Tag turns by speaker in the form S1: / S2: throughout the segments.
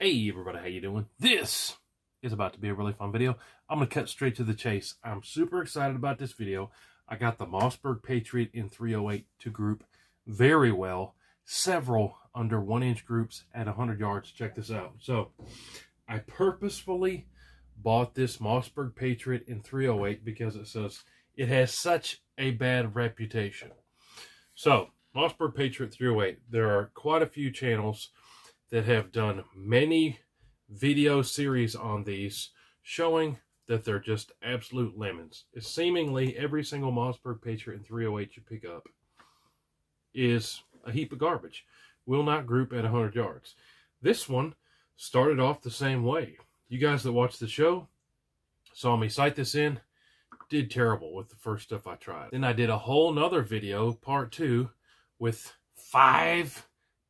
S1: Hey everybody, how you doing? This is about to be a really fun video. I'm going to cut straight to the chase. I'm super excited about this video. I got the Mossberg Patriot in 308 to group very well. Several under one inch groups at 100 yards. Check this out. So I purposefully bought this Mossberg Patriot in 308 because it says it has such a bad reputation. So Mossberg Patriot 308, there are quite a few channels that have done many video series on these showing that they're just absolute lemons. It's seemingly every single Mossberg Patriot in 308 you pick up is a heap of garbage. Will not group at 100 yards. This one started off the same way. You guys that watched the show saw me sight this in, did terrible with the first stuff I tried. Then I did a whole nother video, part two, with five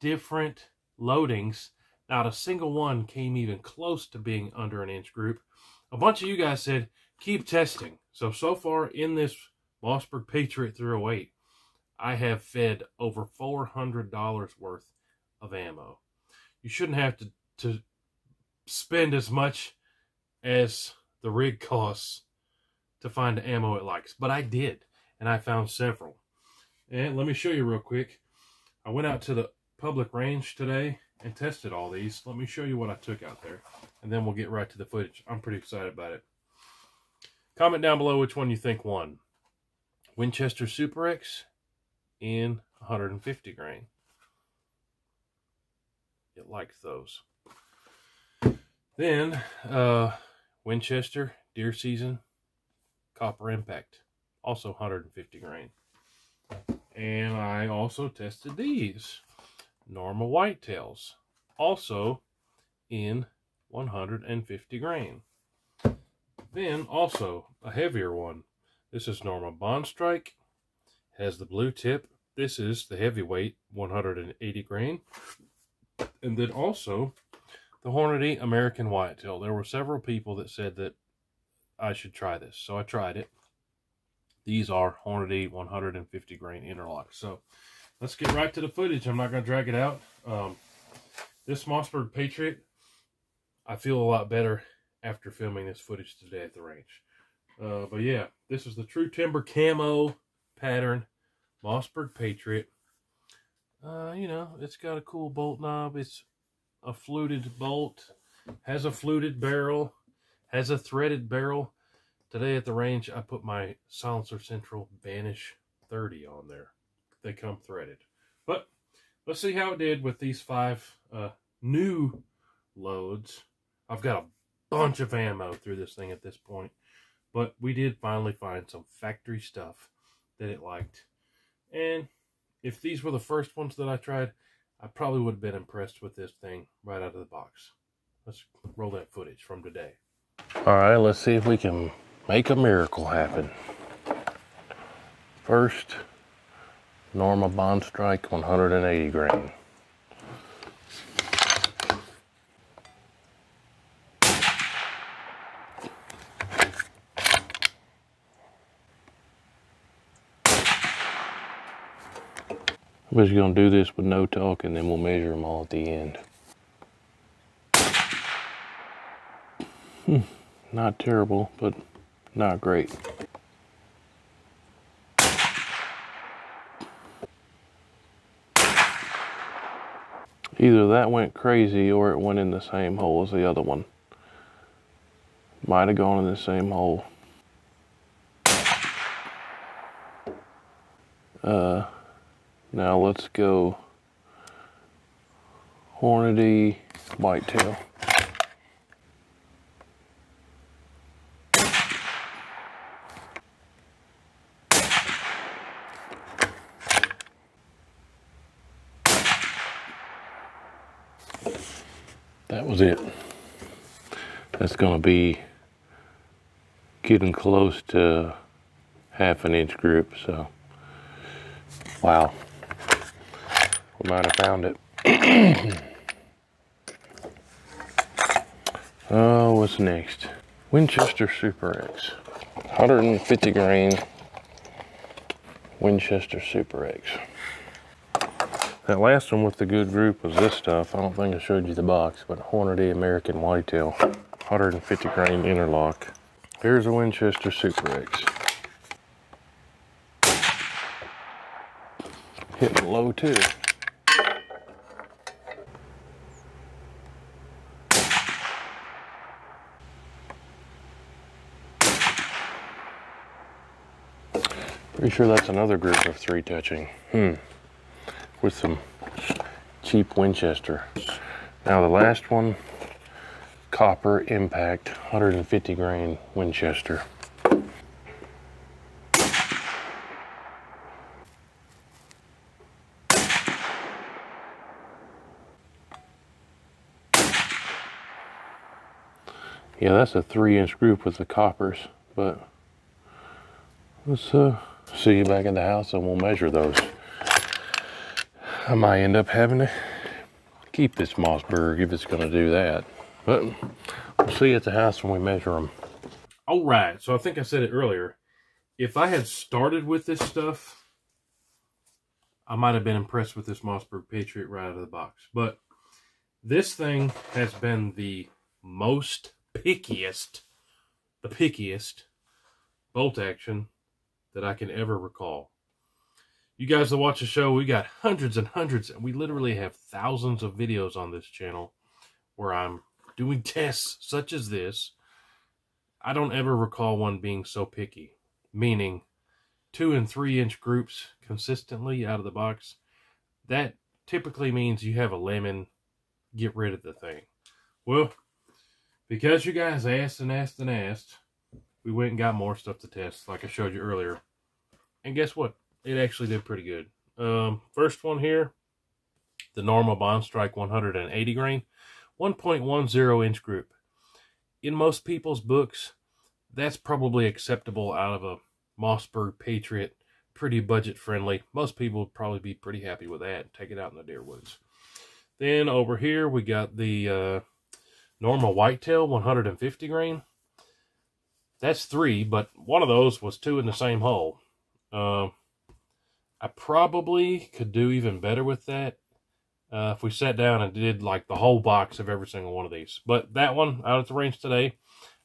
S1: different loadings. Not a single one came even close to being under an inch group. A bunch of you guys said, keep testing. So, so far in this Mossberg Patriot 308, I have fed over $400 worth of ammo. You shouldn't have to, to spend as much as the rig costs to find the ammo it likes. But I did, and I found several. And let me show you real quick. I went out to the public range today and tested all these. Let me show you what I took out there, and then we'll get right to the footage. I'm pretty excited about it. Comment down below which one you think won. Winchester Super X in 150 grain. It likes those. Then, uh, Winchester Deer Season Copper Impact, also 150 grain. And I also tested these Norma whitetails, also in 150 grain. Then also a heavier one. This is Norma Bond Strike, has the blue tip. This is the heavyweight 180 grain. And then also the Hornady American Whitetail. There were several people that said that I should try this. So I tried it. These are Hornady 150 grain interlocks. So let's get right to the footage. I'm not going to drag it out. Um, this Mossberg Patriot, I feel a lot better after filming this footage today at the range. Uh, but yeah, this is the True Timber Camo pattern Mossberg Patriot. Uh, you know, it's got a cool bolt knob. It's a fluted bolt, has a fluted barrel, has a threaded barrel. Today at the range, I put my Silencer Central Banish 30 on there. They come threaded. But let's see how it did with these five uh, new loads. I've got a bunch of ammo through this thing at this point. But we did finally find some factory stuff that it liked. And if these were the first ones that I tried, I probably would have been impressed with this thing right out of the box. Let's roll that footage from today. All right, let's see if we can make a miracle happen. First, Norma Bond Strike 180 grain. I'm just gonna do this with no talk and then we'll measure them all at the end. Hmm, not terrible, but not great. Either that went crazy or it went in the same hole as the other one. Might have gone in the same hole. Uh, now let's go Hornady Whitetail. That was it. That's going to be getting close to half an inch group, so wow. We might have found it. oh, what's next? Winchester Super X. 150 grain Winchester Super X. That last one with the good group was this stuff. I don't think I showed you the box, but Hornady American Whitetail. 150 grain interlock. Here's a Winchester Super X. Hitting low too. Pretty sure that's another group of three touching. Hmm. With some cheap Winchester. Now the last one, copper impact, 150 grain Winchester. Yeah, that's a three inch group with the coppers, but let's uh, see you back in the house and we'll measure those. I might end up having to keep this Mossberg if it's going to do that. But we'll see at the house when we measure them. All right, so I think I said it earlier. If I had started with this stuff, I might have been impressed with this Mossberg Patriot right out of the box. But this thing has been the most pickiest, the pickiest bolt action that I can ever recall. You guys that watch the show, we got hundreds and hundreds, and we literally have thousands of videos on this channel where I'm doing tests such as this. I don't ever recall one being so picky, meaning two and three inch groups consistently out of the box. That typically means you have a lemon, get rid of the thing. Well, because you guys asked and asked and asked, we went and got more stuff to test, like I showed you earlier. And guess what? It actually did pretty good. Um, first one here, the Norma Bond Strike 180 grain, 1.10 inch group. In most people's books, that's probably acceptable out of a Mossberg Patriot, pretty budget friendly. Most people would probably be pretty happy with that. Take it out in the deer woods. Then over here we got the uh, Norma whitetail 150 grain. That's three, but one of those was two in the same hole. Uh, I probably could do even better with that uh, if we sat down and did like the whole box of every single one of these. But that one out at the range today,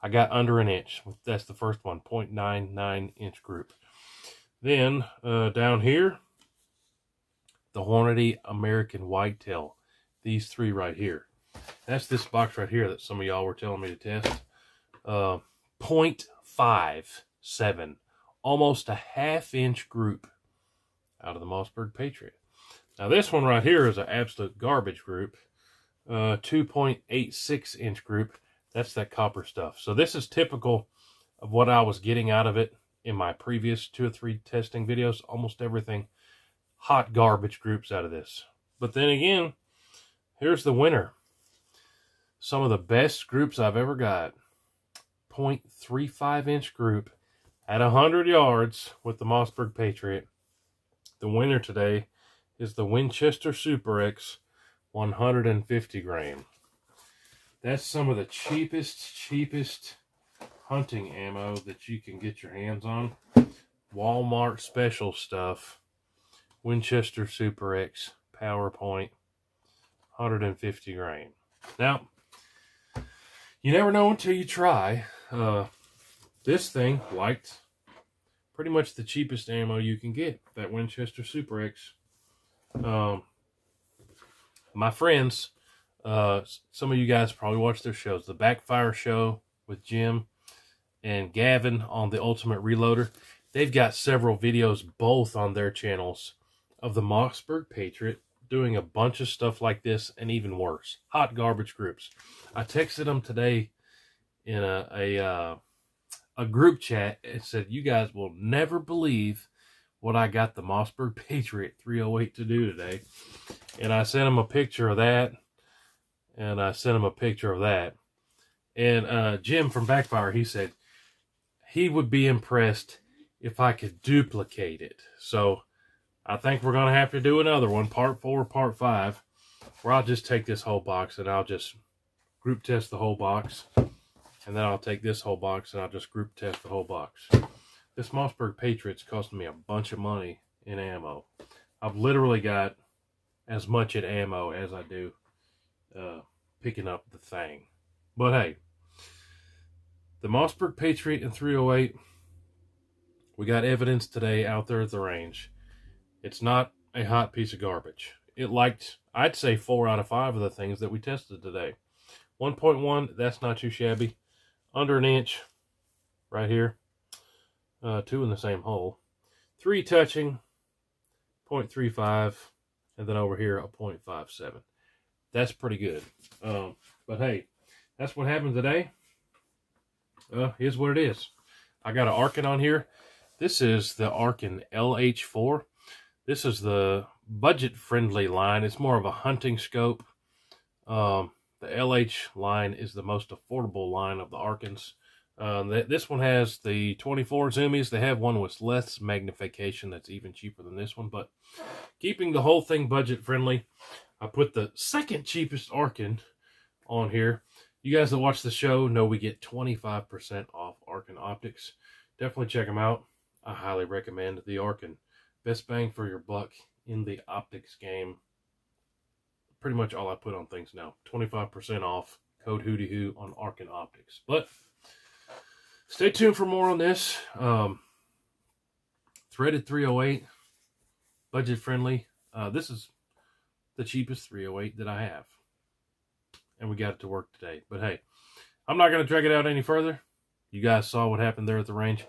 S1: I got under an inch. That's the first one, 0.99 inch group. Then uh, down here, the Hornady American Whitetail. These three right here. That's this box right here that some of y'all were telling me to test. Uh, 0.57. Almost a half inch group out of the Mossberg Patriot. Now this one right here is an absolute garbage group. Uh, 2.86 inch group. That's that copper stuff. So this is typical of what I was getting out of it in my previous two or three testing videos. Almost everything hot garbage groups out of this. But then again, here's the winner. Some of the best groups I've ever got. 0.35 inch group at 100 yards with the Mossberg Patriot. The winner today is the Winchester Super X 150 grain. That's some of the cheapest, cheapest hunting ammo that you can get your hands on. Walmart special stuff. Winchester Super X PowerPoint 150 grain. Now, you never know until you try. Uh, this thing, liked pretty much the cheapest ammo you can get, that Winchester Super X. Um, my friends, uh, some of you guys probably watch their shows. The Backfire Show with Jim and Gavin on the Ultimate Reloader. They've got several videos both on their channels of the Mossberg Patriot doing a bunch of stuff like this and even worse. Hot garbage groups. I texted them today in a, a uh, a group chat and said, you guys will never believe what I got the Mossberg Patriot 308 to do today. And I sent him a picture of that. And I sent him a picture of that. And uh, Jim from Backfire, he said he would be impressed if I could duplicate it. So I think we're going to have to do another one, part four, part five, where I'll just take this whole box and I'll just group test the whole box. And then I'll take this whole box and I'll just group test the whole box. This Mossberg Patriot's costing me a bunch of money in ammo. I've literally got as much at ammo as I do uh, picking up the thing. But hey, the Mossberg Patriot in 308, we got evidence today out there at the range. It's not a hot piece of garbage. It liked, I'd say, four out of five of the things that we tested today. 1.1, that's not too shabby. Under an inch, right here. Uh, two in the same hole. Three touching, 0.35, and then over here a 0.57. That's pretty good. Um, but hey, that's what happened today. Uh, here's what it is. I got an Arken on here. This is the Arken LH4. This is the budget-friendly line. It's more of a hunting scope. Um, the LH line is the most affordable line of the Arkens. Um, this one has the 24 zoomies. They have one with less magnification that's even cheaper than this one. But keeping the whole thing budget friendly, I put the second cheapest Arken on here. You guys that watch the show know we get 25% off Arken Optics. Definitely check them out. I highly recommend the Arken. Best bang for your buck in the optics game. Pretty much all I put on things now. 25% off. Code whoteewho on Arken Optics. But stay tuned for more on this. Um, threaded 308. Budget friendly. Uh, this is the cheapest 308 that I have. And we got it to work today. But hey, I'm not going to drag it out any further. You guys saw what happened there at the range.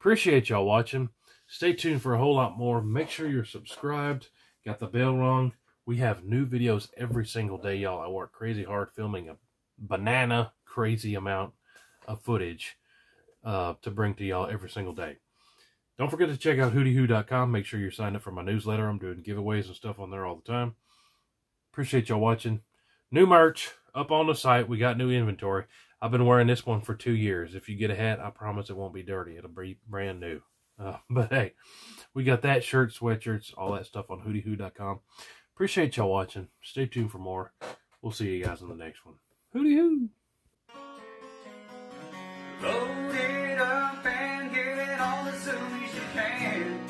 S1: Appreciate y'all watching. Stay tuned for a whole lot more. Make sure you're subscribed. Got the bell rung. We have new videos every single day, y'all. I work crazy hard filming a banana crazy amount of footage uh, to bring to y'all every single day. Don't forget to check out whoteewho.com. Make sure you're signed up for my newsletter. I'm doing giveaways and stuff on there all the time. Appreciate y'all watching. New merch up on the site. We got new inventory. I've been wearing this one for two years. If you get a hat, I promise it won't be dirty. It'll be brand new. Uh, but hey, we got that shirt, sweatshirts, all that stuff on whoteewho.com. Appreciate y'all watching. Stay tuned for more. We'll see you guys in the next one. Hooty hoo.
S2: Load it up and get all you can.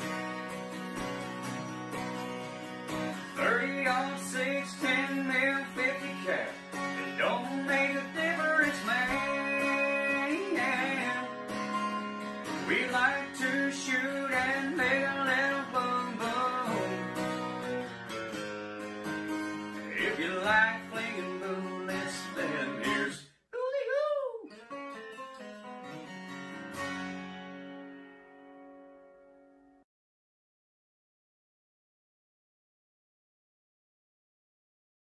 S2: 30 on 6, 10 mil, 50 cap. It don't make a difference, man. We like to